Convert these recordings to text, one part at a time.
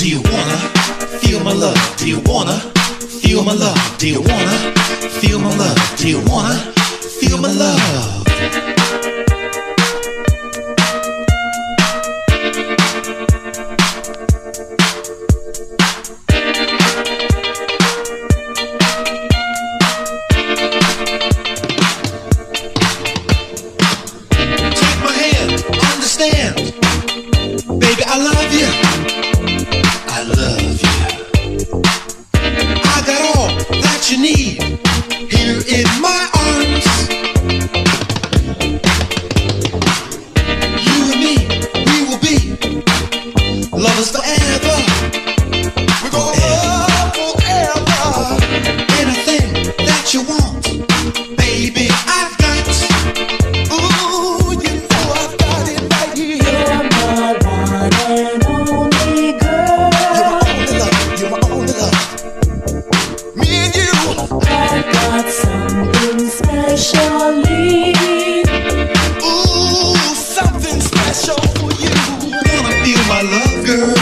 Do you wanna feel my love? Do you wanna feel my love? Do you wanna feel my love? Do you wanna feel my love? Take my hand, understand you need here in my specially. Ooh, something special for you. Wanna feel my love, girl?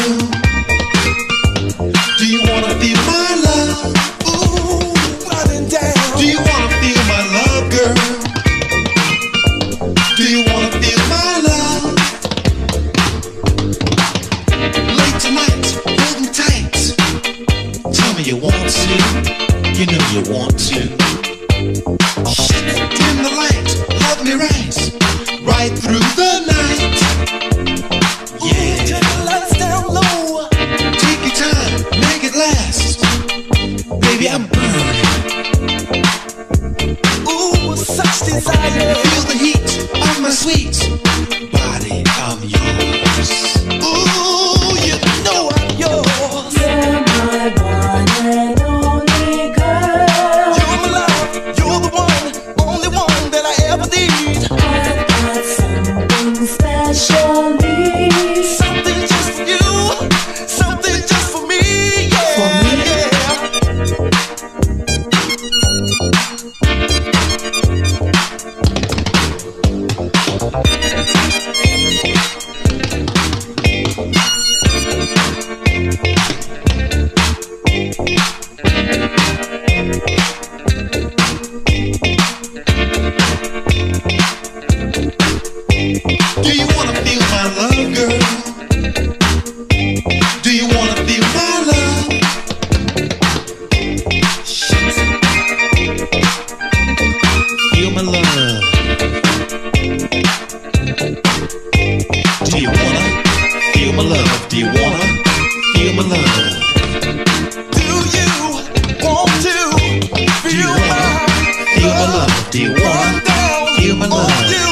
Do you wanna feel my love? Ooh, down. Do you wanna feel my love, girl? Do you wanna feel my love? Late tonight, hold me tight. Tell me you want to. You know you want to. Love me right, through the night. Yeah. Turn the lights down low. Take your time, make it last. Baby, I'm burning. Ooh, such desire. Feel the heat of my sweet body. I'm yours. Do you wanna feel my love? Do you want to feel my love? Feel my love? Do you wanna feel my love?